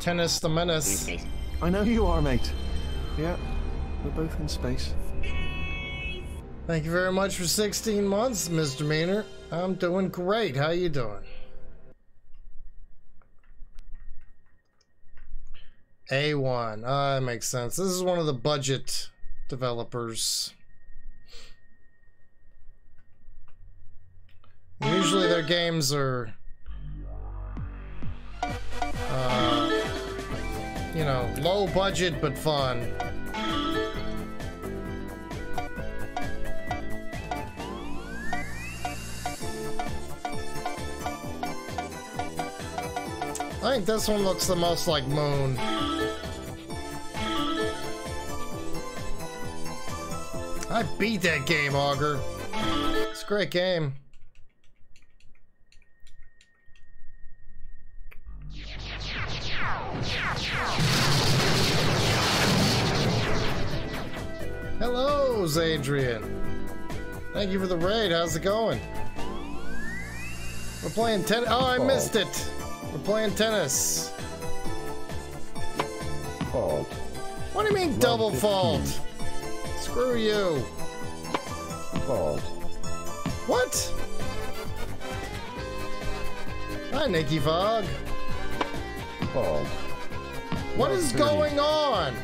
Tennis the Menace. I know you are, mate. Yeah, we're both in space. Thank you very much for 16 months, Mr. Meaner. I'm doing great. How you doing? A1. Ah, that makes sense. This is one of the budget developers. Usually their games are, you know, low budget but fun. I think this one looks the most like Moon. I beat that game, Augur. It's a great game. Hello, Zadrian. Thank you for the raid. How's it going? We're playing tennis. Oh, I missed it. We're playing tennis. Fault. What do you mean double 115. fault? Screw you. Fault. What? Hi, Nikki Fogg. Fault. What is 130. going on?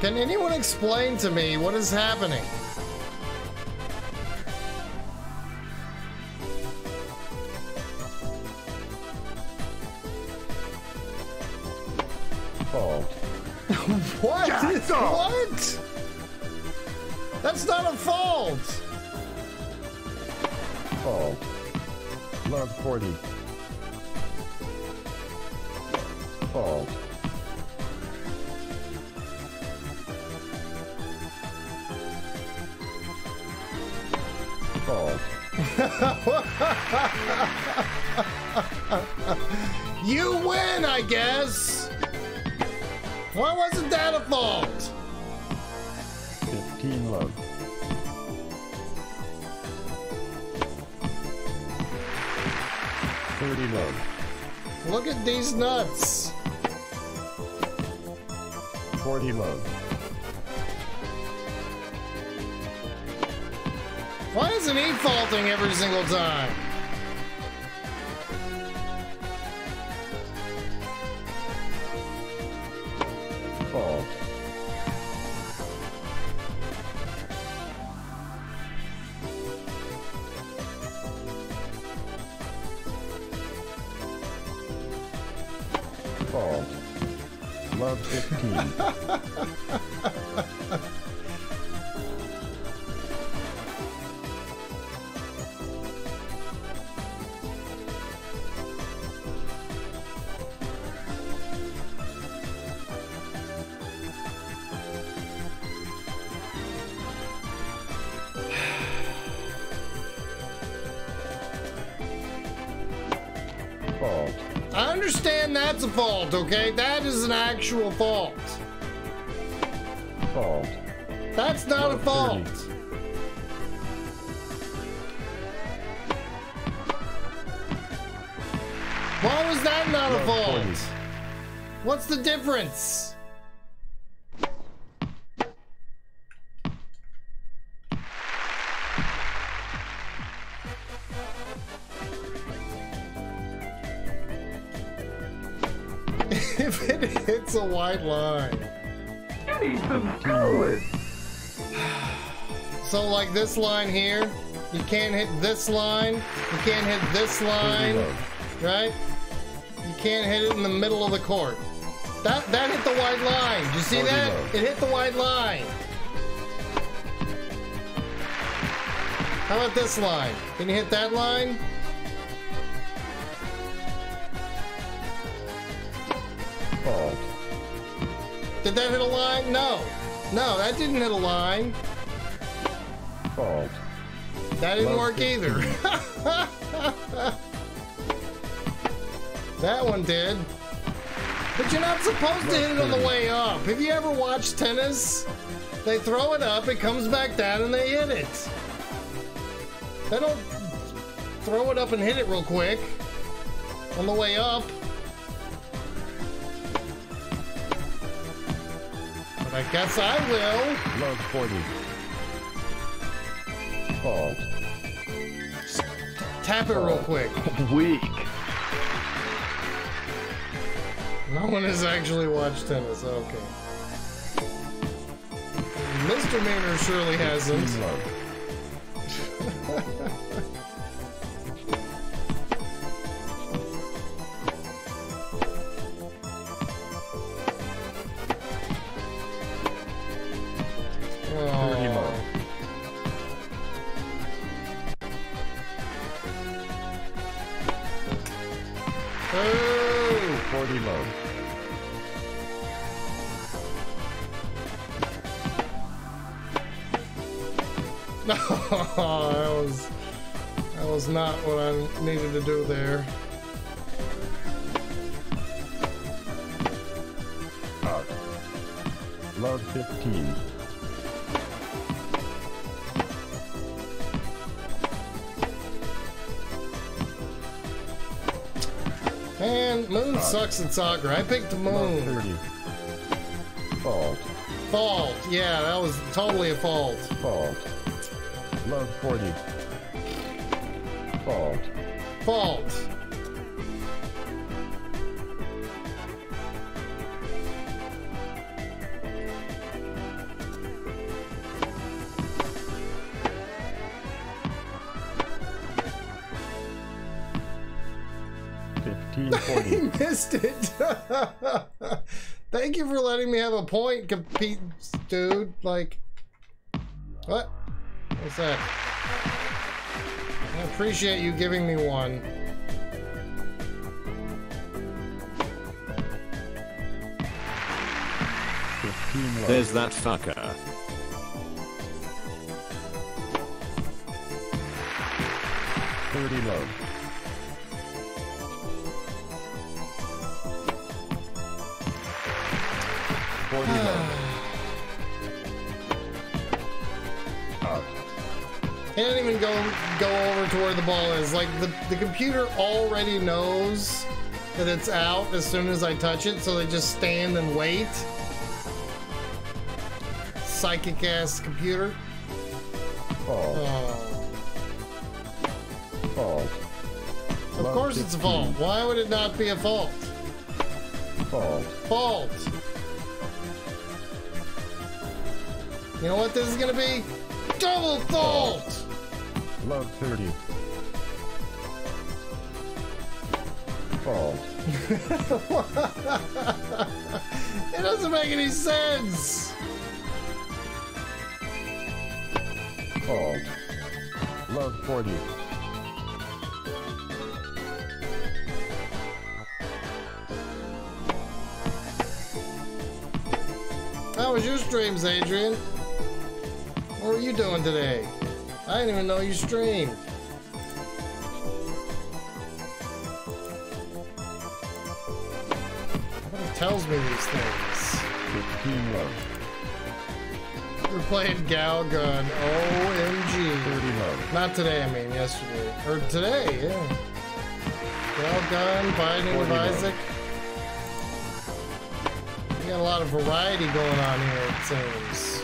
Can anyone explain to me what is happening? Fault. What? Jacked. What? That's not a fault. Fault. Love 40. Fault. Fault. You win, I guess. Why wasn't that a fault? 15 love. Thirty love. Look at these nuts. Forty love. Why isn't he faulting every single time? Fault. Fault. Love 15. understand that's a fault, okay? That is an actual fault. Fault. That's not a fault. 30. Why was that not a fault? What's the difference? If it hits a white line. So like this line here, you can't hit this line, you can't hit this line, right? You can't hit it in the middle of the court. That that hit the white line. Did you see that? It hit the white line. How about this line? Can you hit that line? Did that hit a line? No. No, that didn't hit a line. Fault. That didn't Love work either. that one did. But you're not supposed to hit it on the way up. Have you ever watched tennis? They throw it up, it comes back down, and they hit it. They don't. throw it up and hit it real quick on the way up. I guess I will. Love 40. Fault. Tap it real quick. Weak. No one has actually watched tennis. Okay. Mr. Maynard surely hasn't. No, that was that was not what I needed to do there. Out. Love 15. Man, Moon uh, sucks at soccer. I picked Moon. 30. Fault. Fault. Yeah, that was totally a fault. Fault. Love 40. Fault. Fault. Fifteen forty. Missed it. Thank you for letting me have a point, compete, dude. Like, what? What's that? I appreciate you giving me one. There's that fucker. Thirty low. Forty low. love. Ah. Out. Can't even go go over to where the ball is. Like the the computer already knows that it's out as soon as I touch it, so they just stand and wait. Psychic ass computer. Fault. Oh. Fault. Of course it's a fault. Why would it not be a fault? Fault. Fault. You know what this is gonna be? Double fault! Love 30. Fault. It doesn't make any sense! Fault. Love 40. How was your streams, Adrian? What were you doing today? I didn't even know you streamed. Nobody tells me these things. 15 love. We're playing Gal Gun. OMG. 30 love. Not today, I mean yesterday. Or today, yeah. Gal Gun, Binding of Isaac. We got a lot of variety going on here, it seems.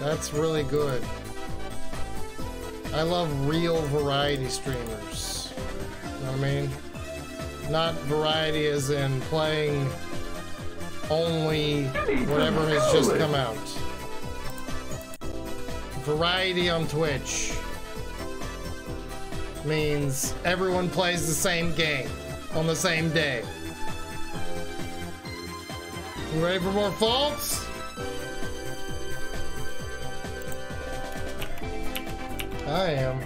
That's really good. I love real variety streamers. You know what I mean? Not variety as in playing only whatever has just come out. Variety on Twitch means everyone plays the same game on the same day. You ready for more faults? I am.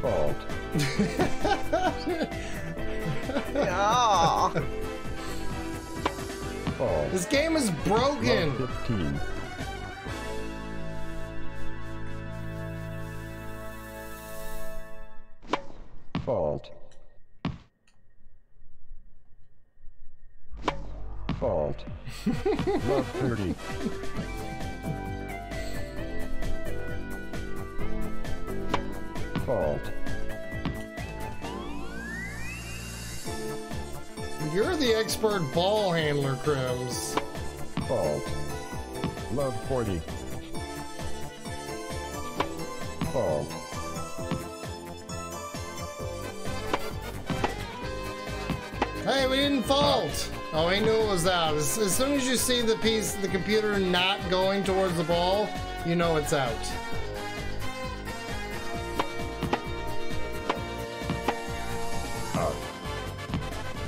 Fault. Ah. Fault. This game is broken. Love 15. Fault. Fault. Love 30. Fault. You're the expert ball handler, Crims. Fault. Love 40. Fault. Hey, we didn't fault. Oh, I knew it was out. As, as soon as you see the piece, the computer not going towards the ball, you know it's out. Out.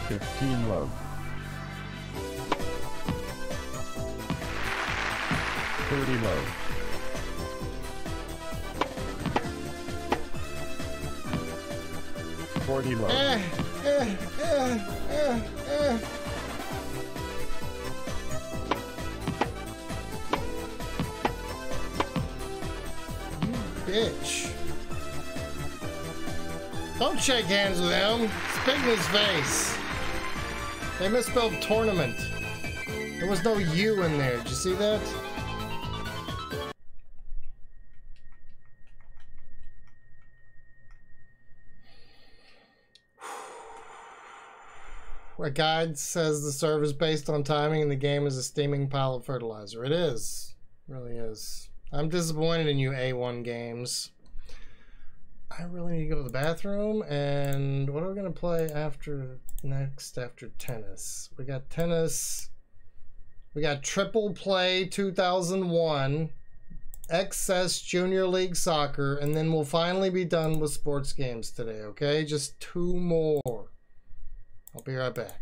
15 love. Thirty love. Forty love. Eh, eh, eh, eh, eh. You bitch. Don't shake hands with him. Spit in his face. They misspelled tournament. There was no U in there. Did you see that? A guide says the serve is based on timing and the game is a steaming pile of fertilizer. It is. It really is. I'm disappointed in you A1 games. I really need to go to the bathroom and what are we going to play after next after tennis? We got tennis. We got triple play 2001, XS Junior League Soccer, and then we'll finally be done with sports games today, okay? Just two more. I'll be right back.